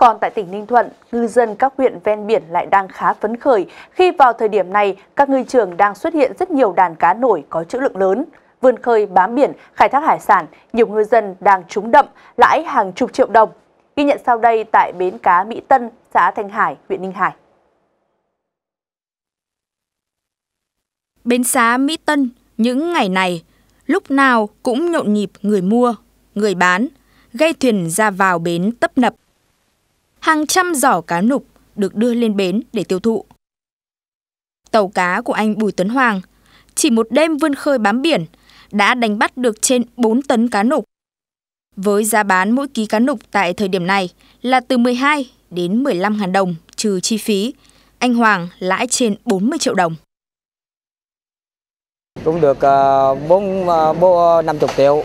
Còn tại tỉnh Ninh Thuận, ngư dân các huyện ven biển lại đang khá phấn khởi khi vào thời điểm này các ngư trường đang xuất hiện rất nhiều đàn cá nổi có trữ lượng lớn. Vươn khơi bám biển, khai thác hải sản, nhiều ngư dân đang trúng đậm, lãi hàng chục triệu đồng. Ghi nhận sau đây tại bến cá Mỹ Tân, xã Thanh Hải, huyện Ninh Hải. Bến xá Mỹ Tân những ngày này lúc nào cũng nhộn nhịp người mua, người bán, gây thuyền ra vào bến tấp nập. Hàng trăm giỏ cá nục được đưa lên bến để tiêu thụ. Tàu cá của anh Bùi Tuấn Hoàng chỉ một đêm vươn khơi bám biển đã đánh bắt được trên 4 tấn cá nục. Với giá bán mỗi ký cá nục tại thời điểm này là từ 12 đến 15 ngàn đồng trừ chi phí, anh Hoàng lãi trên 40 triệu đồng cũng được ờ, bốn ờ, bốn à, năm chục triệu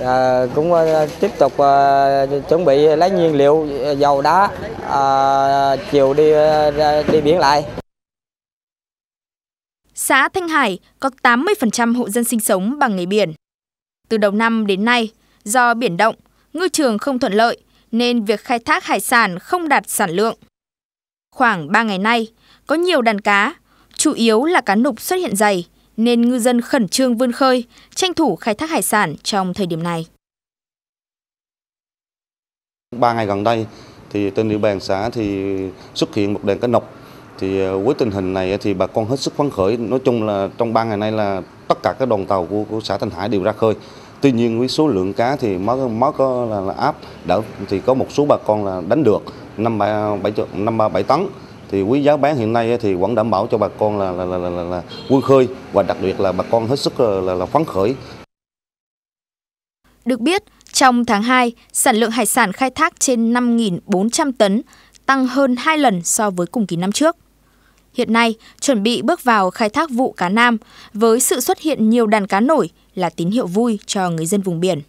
à, cũng à, tiếp tục à, chuẩn bị lấy nhiên liệu dầu đá à, chiều đi à, đi biển lại. Xã Thanh Hải có 80% hộ dân sinh sống bằng nghề biển. Từ đầu năm đến nay, do biển động, ngư trường không thuận lợi nên việc khai thác hải sản không đạt sản lượng. Khoảng 3 ngày nay, có nhiều đàn cá, chủ yếu là cá nục xuất hiện dày, nên ngư dân khẩn trương vươn khơi, tranh thủ khai thác hải sản trong thời điểm này. Ba ngày gần đây thì trên địa bàn xã thì xuất hiện một đàn cá nục. Thì à, với tình hình này thì bà con hết sức phấn khởi. Nói chung là trong ba ngày nay là tất cả các đoàn tàu của, của xã Thanh Hải đều ra khơi. Tuy nhiên với số lượng cá thì mới mới có là, là áp đỡ thì có một số bà con là đánh được năm ba bảy năm ba bảy tấn thì quý giá bán hiện nay thì vẫn đảm bảo cho bà con là là là là, là, là vui khơi và đặc biệt là bà con hết sức là, là, là phấn khởi. Được biết, trong tháng 2, sản lượng hải sản khai thác trên 5.400 tấn, tăng hơn 2 lần so với cùng kỳ năm trước. Hiện nay, chuẩn bị bước vào khai thác vụ cá nam với sự xuất hiện nhiều đàn cá nổi là tín hiệu vui cho người dân vùng biển.